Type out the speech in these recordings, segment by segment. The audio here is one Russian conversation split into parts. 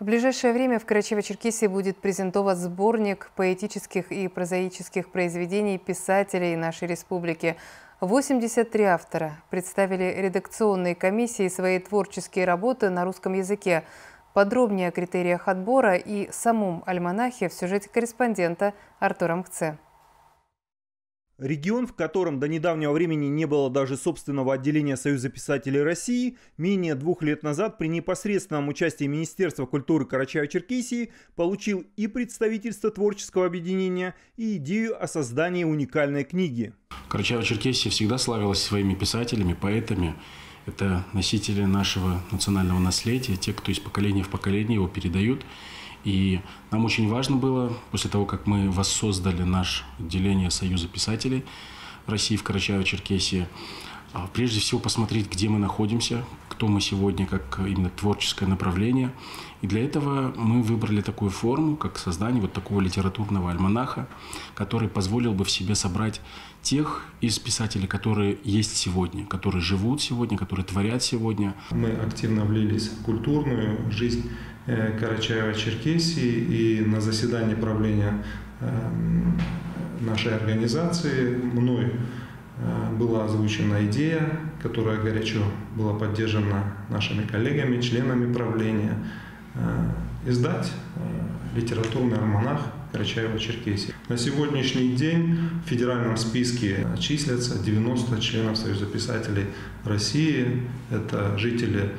В ближайшее время в Карачево-Черкесии будет презентован сборник поэтических и прозаических произведений писателей нашей республики. 83 автора представили редакционной комиссии свои творческие работы на русском языке. Подробнее о критериях отбора и самом альманахе в сюжете корреспондента Артура Мкце. Регион, в котором до недавнего времени не было даже собственного отделения Союза писателей России, менее двух лет назад при непосредственном участии Министерства культуры Карачаева-Черкесии получил и представительство творческого объединения, и идею о создании уникальной книги. Карачаево-Черкесия всегда славилась своими писателями, поэтами. Это носители нашего национального наследия, те, кто из поколения в поколение его передают. И нам очень важно было, после того, как мы воссоздали наше отделение Союза писателей России в Карачаево-Черкесии, прежде всего посмотреть, где мы находимся, кто мы сегодня как именно творческое направление. И для этого мы выбрали такую форму, как создание вот такого литературного альманаха, который позволил бы в себе собрать тех из писателей, которые есть сегодня, которые живут сегодня, которые творят сегодня. Мы активно влились в культурную жизнь э, Карачаева-Черкесии и на заседании правления эм, нашей организации мной была озвучена идея, которая горячо была поддержана нашими коллегами, членами правления, э, издать э, литературный альманах Карачаева-Черкесии. На сегодняшний день в федеральном списке числятся 90 членов Союза писателей России. Это жители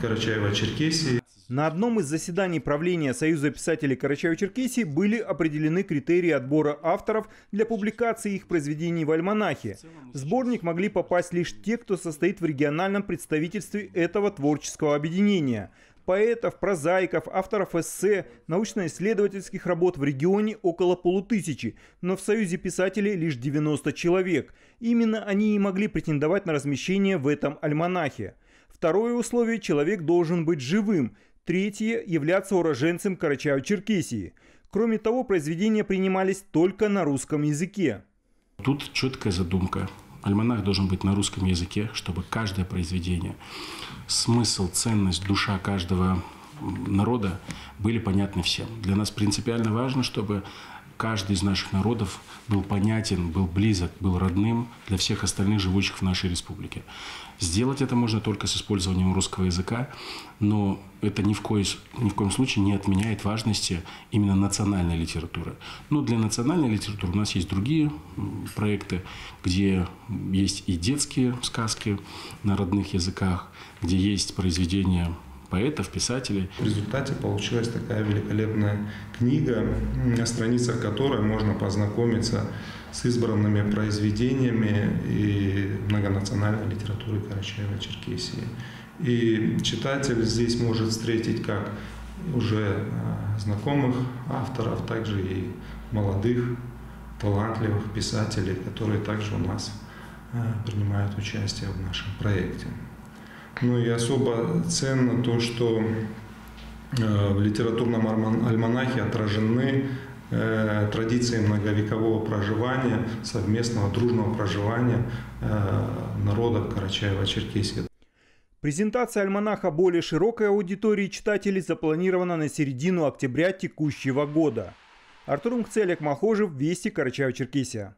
Карачаева-Черкесии. На одном из заседаний правления Союза писателей Карачаево-Черкесии были определены критерии отбора авторов для публикации их произведений в альманахе. В сборник могли попасть лишь те, кто состоит в региональном представительстве этого творческого объединения. Поэтов, прозаиков, авторов эссе, научно-исследовательских работ в регионе около полутысячи, но в Союзе писателей лишь 90 человек. Именно они и могли претендовать на размещение в этом альманахе. Второе условие – человек должен быть живым. Третье – являться уроженцем Карачаево-Черкесии. Кроме того, произведения принимались только на русском языке. Тут четкая задумка. Альманах должен быть на русском языке, чтобы каждое произведение, смысл, ценность, душа каждого народа были понятны всем. Для нас принципиально важно, чтобы каждый из наших народов был понятен, был близок, был родным для всех остальных живущих в нашей республике. Сделать это можно только с использованием русского языка, но это ни в, коем, ни в коем случае не отменяет важности именно национальной литературы. Но для национальной литературы у нас есть другие проекты, где есть и детские сказки на родных языках, где есть произведения поэтов, писателей. В результате получилась такая великолепная книга, на страницах которой можно познакомиться с избранными произведениями и многонациональной литературы Карачаева-Черкесии. И читатель здесь может встретить как уже а, знакомых авторов, также и молодых, талантливых писателей, которые также у нас а, принимают участие в нашем проекте. Ну и особо ценно то, что э, в литературном альманахе отражены э, традиции многовекового проживания, совместного дружного проживания э, народов Карачаева-Черкесии. Презентация альманаха более широкой аудитории читателей запланирована на середину октября текущего года. Артур Мкцелек Махожев, Вести, Карачаево-Черкесия.